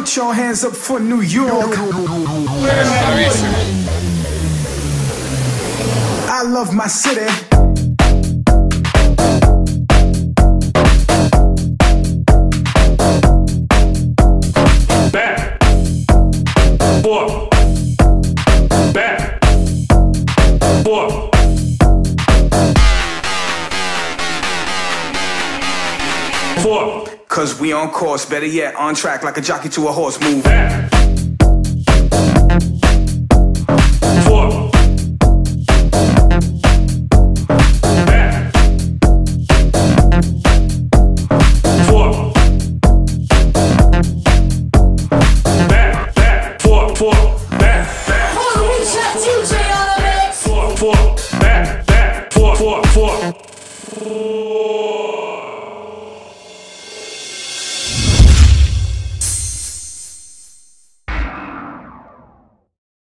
Put your hands up for New York. I love my city. Back. Forth. Four. Cause we on course, better yet, on track like a jockey to a horse. Move. Back. Four. Back. Four. Back, back, four, four, back, back. Four, four, back, back, four, four, four.